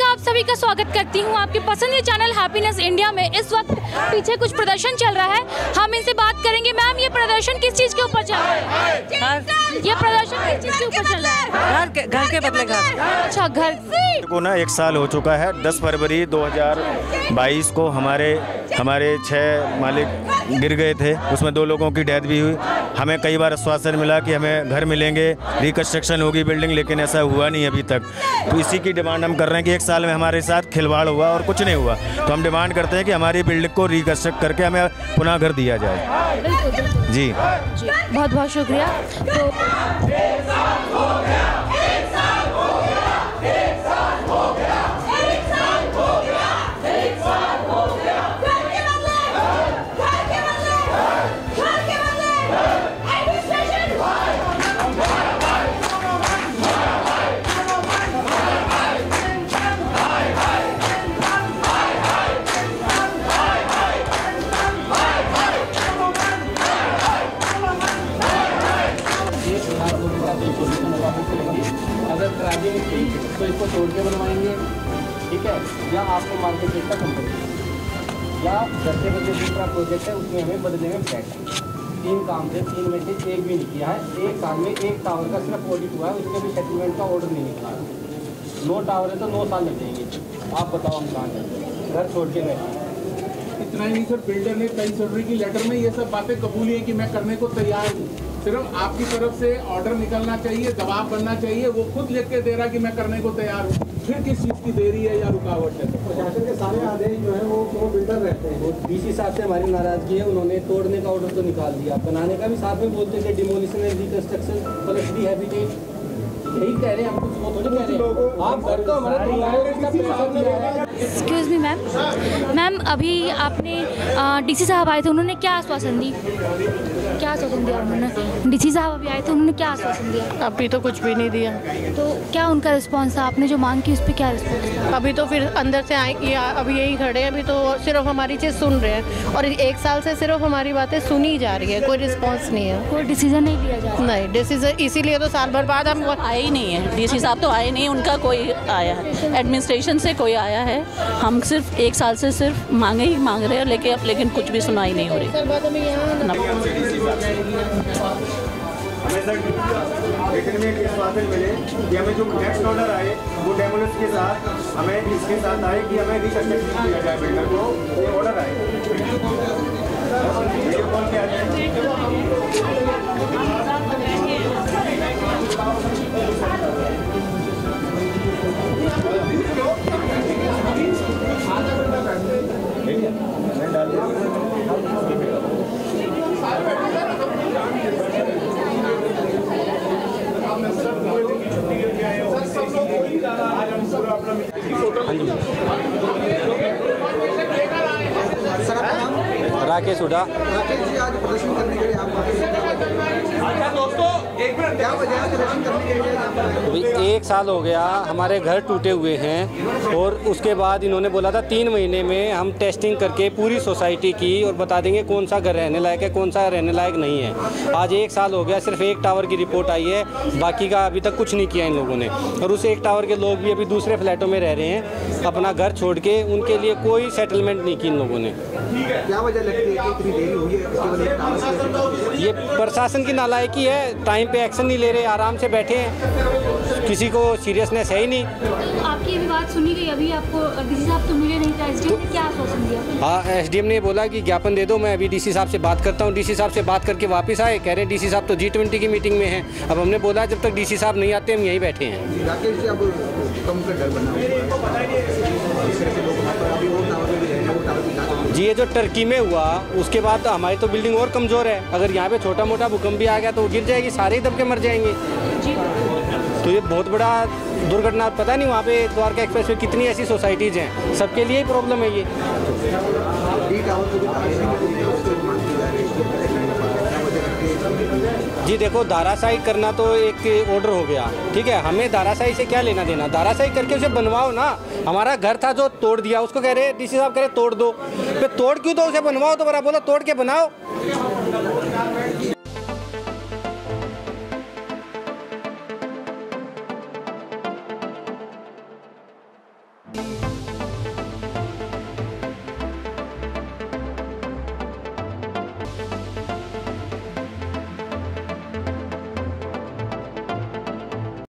राशिका आप सभी का स्वागत करती हूँ। आपके पसंदीदा चैनल हैप्पीनेस इंडिया में इस वक्त पीछे कुछ प्रदर्शन चल रहा है। हम इनसे बात करेंगे मैम ये प्रदर्शन किस चीज़ के ऊपर चल रहा है? ये प्रदर्शन किस चीज़ के ऊपर चल रहा है? घर के घर के बदले घर। अच्छा घर। को ना एक साल हो चुका है। 10 फरवरी 2022 को हमारे हमारे छः मालिक गिर गए थे। उसमें दो लोगों की डेथ भी हुई। हमें कई बार आश्वासन मिला कि हमें घर मिलेंगे रिकन्स्ट्रक्शन होगी बिल्डिंग लेकिन ऐसा हुआ नहीं अभी तक। तो इसी की डिमांड हम कर रहे हैं कि एक साल में हमारे साथ खिलवाड़ हुआ और कुछ नहीं हुआ। तो हम डिमांड करते हैं कि हमारी बिल्डिंग को रिकन्स्ट्रक्ट करके हमें पुनः घर दिया जाए। जी। बहुत बहुत शुक्रिया। तो ठीक है? या आपको मार्केट रेट का कंपनी या दस के जो दूसरा प्रोजेक्ट है, उसमें हमें बदले में फ्लैट तीन काम थे, तीन में से एक भी नहीं किया है। एक काम में एक टावर का सिर्फ़ ऑडिट हुआ है, उसके भी सेटलमेंट का ऑर्डर नहीं निकला नौ टावर है तो नौ साल लग जाएँगे आप बताओ हम कहाँ जाएँगे? घर छोड़ के बैठे इतना ही नहीं सर बिल्डर ने कई सैलरी की लेटर में ये सब बातें कबूली है कि मैं करने को तैयार हूँ। सिर्फ़ आपकी तरफ़ से ऑर्डर निकलना चाहिए दबाव बनना चाहिए वो खुद लिख के दे रहा कि मैं करने को तैयार हूँ। फिर किस चीज़ की देरी है या रुकावट है? प्रशासन के सारे आदेश जो है वो वो बिल्डर रहते हैं। वो डीसी साहब से हमारी नाराज़गी है उन्होंने तोड़ने का ऑर्डर तो निकाल दिया। बनाने का भी साथ में बोलते थे demolition and reconstruction plus rehabilitate यही कह रहे हैं हम कुछ वो थोड़ी कह रहे हैं। आप घर को हमारा तुम्हारे इसका पैसा दिया है। एक्सक्यूज़ मी मैम मैम अभी आपने डीसी साहब आए थे उन्होंने क्या आश्वासन दी? क्या आश्वासन दिया उन्होंने? डीसी साहब अभी आए थे उन्होंने क्या आश्वासन दिया? अभी तो कुछ भी नहीं दिया। तो क्या उनका रिस्पॉन्स था? आपने जो मांग की उस पर क्या रिस्पॉन्स था? अभी तो फिर अंदर से आए अभी यही खड़े हैं अभी तो सिर्फ़ हमारी चीज़ सुन रहे हैं। और एक साल से सिर्फ़ हमारी बातें सुनी जा रही है कोई रिस्पॉन्स नहीं है। कोई डिसीज़न नहीं लिया जा रहा। नहीं डिसीज़न इसीलिए तो साल भर बाद हम आए ही नहीं है। डीसी साहब तो आए नहीं, उनका कोई आया है। एडमिनिस्ट्रेशन से कोई आया है। हम सिर्फ़ एक साल से सिर्फ़ मांगे ही मांग रहे हैं, लेकिन अब लेकिन कुछ भी सुनाई नहीं हो रही। हमें जो नेक्स्ट ऑर्डर आए वो के साथ हमें इसके साथ आए कि हमें राकेश हुडा। राकेश अभी एक साल हो गया हमारे घर टूटे हुए हैं और उसके बाद इन्होंने बोला था तीन महीने में हम टेस्टिंग करके पूरी सोसाइटी की और बता देंगे कौन सा घर रहने लायक है कौन सा रहने लायक नहीं है। आज एक साल हो गया सिर्फ़ एक टावर की रिपोर्ट आई है बाकी का अभी तक कुछ नहीं किया इन लोगों ने। और उस एक टावर के लोग भी अभी दूसरे फ्लैटों में रह रहे हैं अपना घर छोड़ के उनके लिए कोई सेटलमेंट नहीं की इन लोगों ने। क्या वजह लगती है कि इतनी देरी हुई है? ये प्रशासन की नालायकी है टाइम पे एक्शन नहीं ले रहे आराम से बैठे हैं। किसी को सीरियसनेस है ही नहीं। आपकी भी बात सुनी गई अभी आपको डीसी साहब तो मिले नहीं था एसडीएम ने क्या आश्वासन दिया? हाँ एसडीएम ने बोला कि ज्ञापन दे दो मैं अभी डीसी साहब से बात करता हूँ। डीसी साहब से बात करके वापस आए कह रहे हैं डीसी साहब तो जी ट्वेंटी की मीटिंग में हैं। अब हमने बोला जब तक डीसी साहब नहीं आते हम यहीं बैठे हैं। राकेश जी वो वो ये जो टर्की में हुआ उसके बाद तो हमारी तो बिल्डिंग और कमज़ोर है। अगर यहाँ पे छोटा मोटा भूकंप भी आ गया तो वो गिर जाएगी सारे ही दबके मर जाएँगे। तो ये बहुत बड़ा दुर्घटना पता नहीं वहाँ पे द्वारका एक्सप्रेस में कितनी ऐसी सोसाइटीज़ हैं। सबके लिए ही प्रॉब्लम है ये। जा देखो धाराशाही करना तो एक ऑर्डर हो गया। ठीक है, हमें धाराशाही से क्या लेना देना? धाराशाही करके उसे बनवाओ ना। हमारा घर था जो तोड़ दिया, उसको कह रहे, डीसी साहब कह रहे, तोड़ दो। फिर तोड़ क्यों दो उसे? बनवाओ तो बरा बोला, तोड़ के बनाओ।